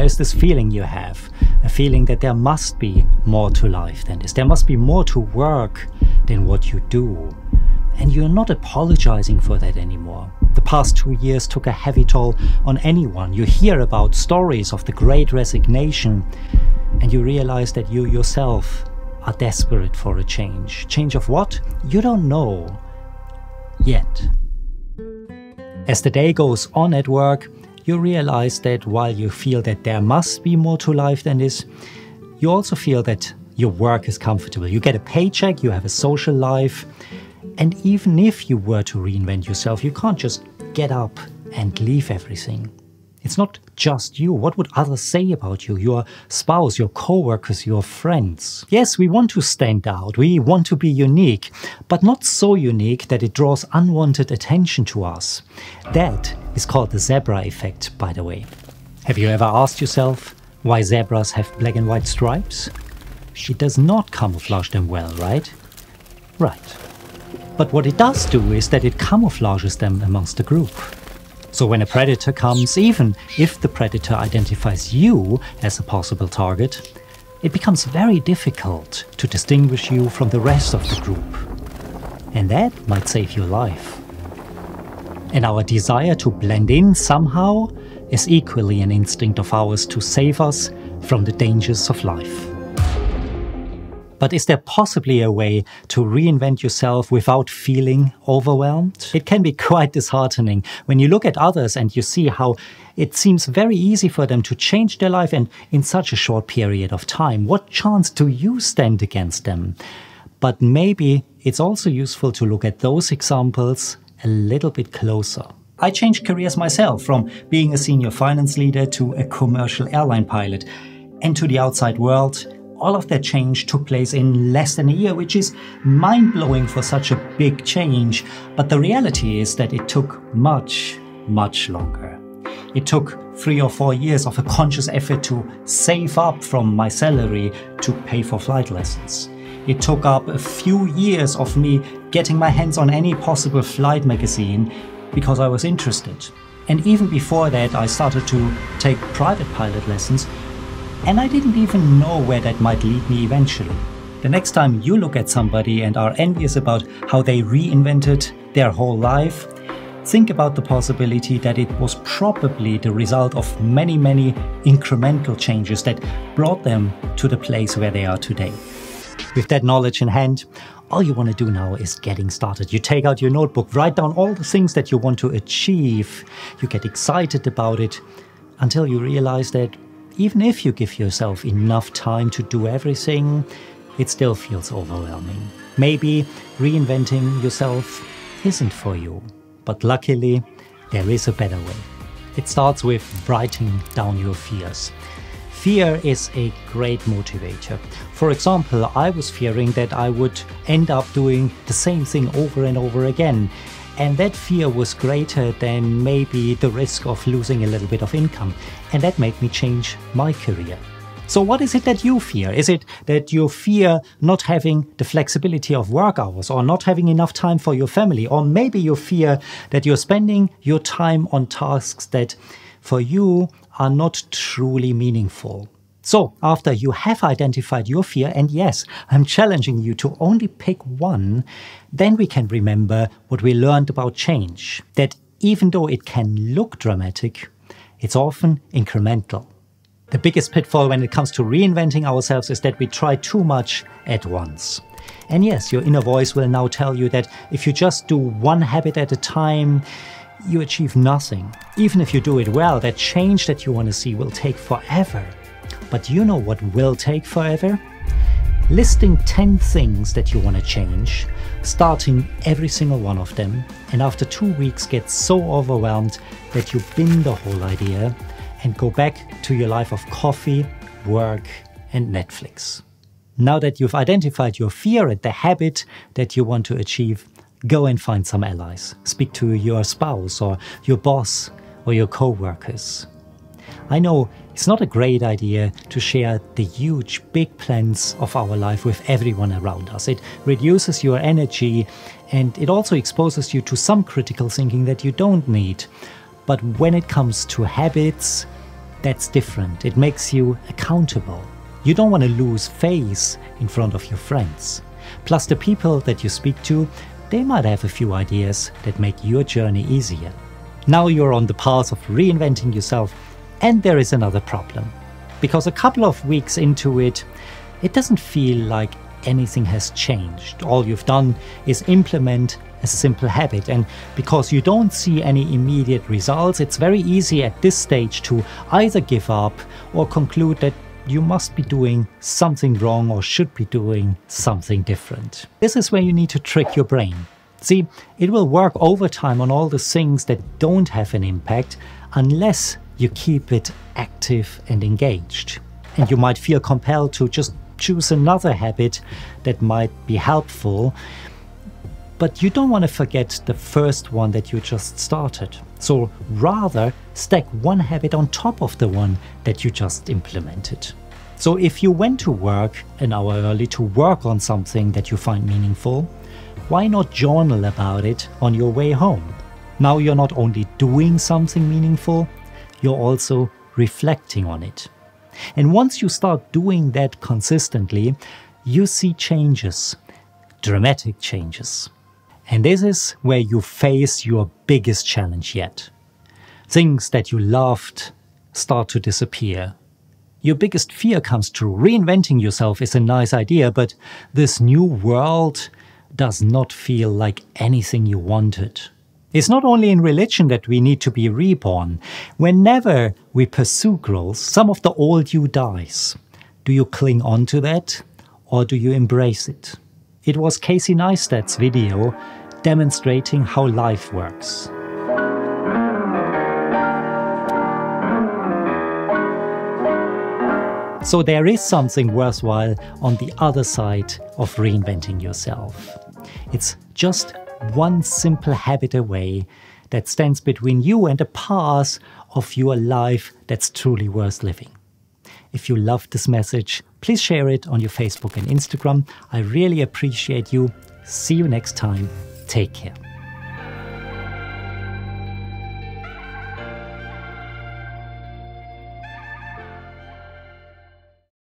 there's this feeling you have, a feeling that there must be more to life than this. There must be more to work than what you do. And you're not apologizing for that anymore. The past two years took a heavy toll on anyone. You hear about stories of the great resignation, and you realize that you yourself are desperate for a change. Change of what? You don't know yet. As the day goes on at work, you realize that while you feel that there must be more to life than this, you also feel that your work is comfortable. You get a paycheck, you have a social life, and even if you were to reinvent yourself, you can't just get up and leave everything. It's not just you. What would others say about you? Your spouse, your co-workers, your friends. Yes, we want to stand out. We want to be unique, but not so unique that it draws unwanted attention to us. That is called the zebra effect, by the way. Have you ever asked yourself why zebras have black and white stripes? It does not camouflage them well, right? Right. But what it does do is that it camouflages them amongst the group. So when a predator comes, even if the predator identifies you as a possible target, it becomes very difficult to distinguish you from the rest of the group. And that might save your life. And our desire to blend in somehow is equally an instinct of ours to save us from the dangers of life. But is there possibly a way to reinvent yourself without feeling overwhelmed? It can be quite disheartening when you look at others and you see how it seems very easy for them to change their life and in such a short period of time. What chance do you stand against them? But maybe it's also useful to look at those examples a little bit closer. I changed careers myself from being a senior finance leader to a commercial airline pilot and to the outside world all of that change took place in less than a year, which is mind blowing for such a big change. But the reality is that it took much, much longer. It took three or four years of a conscious effort to save up from my salary to pay for flight lessons. It took up a few years of me getting my hands on any possible flight magazine because I was interested. And even before that, I started to take private pilot lessons and I didn't even know where that might lead me eventually. The next time you look at somebody and are envious about how they reinvented their whole life, think about the possibility that it was probably the result of many, many incremental changes that brought them to the place where they are today. With that knowledge in hand, all you want to do now is getting started. You take out your notebook, write down all the things that you want to achieve. You get excited about it until you realize that even if you give yourself enough time to do everything, it still feels overwhelming. Maybe reinventing yourself isn't for you, but luckily, there is a better way. It starts with writing down your fears. Fear is a great motivator. For example, I was fearing that I would end up doing the same thing over and over again and that fear was greater than maybe the risk of losing a little bit of income. And that made me change my career. So what is it that you fear? Is it that you fear not having the flexibility of work hours or not having enough time for your family? Or maybe you fear that you're spending your time on tasks that for you are not truly meaningful. So, after you have identified your fear, and yes, I'm challenging you to only pick one, then we can remember what we learned about change. That even though it can look dramatic, it's often incremental. The biggest pitfall when it comes to reinventing ourselves is that we try too much at once. And yes, your inner voice will now tell you that if you just do one habit at a time, you achieve nothing. Even if you do it well, that change that you want to see will take forever. But you know what will take forever? Listing 10 things that you want to change, starting every single one of them, and after two weeks get so overwhelmed that you bin the whole idea and go back to your life of coffee, work, and Netflix. Now that you've identified your fear and the habit that you want to achieve, go and find some allies. Speak to your spouse or your boss or your co workers. I know it's not a great idea to share the huge, big plans of our life with everyone around us. It reduces your energy and it also exposes you to some critical thinking that you don't need. But when it comes to habits, that's different. It makes you accountable. You don't want to lose face in front of your friends. Plus, the people that you speak to, they might have a few ideas that make your journey easier. Now you're on the path of reinventing yourself, and there is another problem. Because a couple of weeks into it, it doesn't feel like anything has changed. All you've done is implement a simple habit. And because you don't see any immediate results, it's very easy at this stage to either give up or conclude that you must be doing something wrong or should be doing something different. This is where you need to trick your brain. See, it will work overtime on all the things that don't have an impact unless you keep it active and engaged. And you might feel compelled to just choose another habit that might be helpful. But you don't want to forget the first one that you just started. So rather stack one habit on top of the one that you just implemented. So if you went to work an hour early to work on something that you find meaningful, why not journal about it on your way home? Now you're not only doing something meaningful, you're also reflecting on it. And once you start doing that consistently, you see changes, dramatic changes. And this is where you face your biggest challenge yet. Things that you loved start to disappear. Your biggest fear comes true. Reinventing yourself is a nice idea, but this new world does not feel like anything you wanted. It's not only in religion that we need to be reborn. Whenever we pursue growth, some of the old you dies. Do you cling on to that or do you embrace it? It was Casey Neistat's video demonstrating how life works. So there is something worthwhile on the other side of reinventing yourself. It's just one simple habit away that stands between you and a path of your life that's truly worth living. If you loved this message, please share it on your Facebook and Instagram. I really appreciate you. See you next time. Take care.